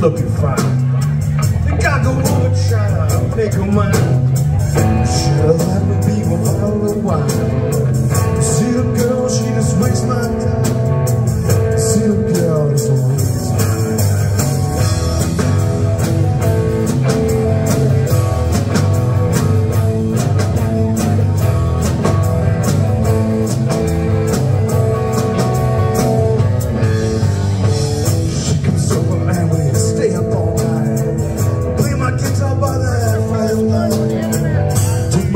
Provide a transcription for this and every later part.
looking fine. Think I go over try to make her mine. Should've let me be one bottle of wine. See the girl, she just wastes my time.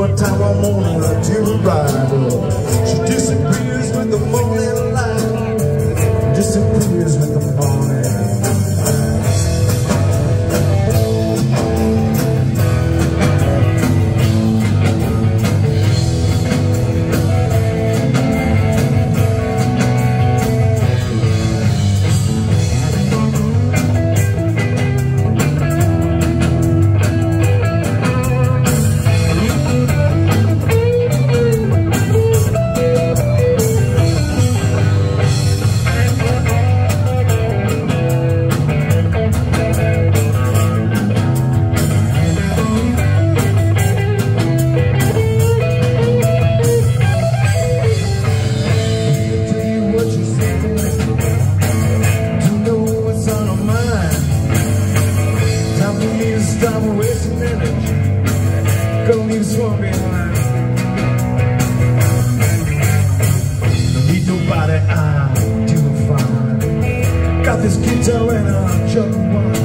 Firelight. Time, I'm on to the ride. She disappears me to stop wasting energy. Gonna leave this one behind. Don't need nobody, I'm doing fine. Got this guitar and I'm chugging wine.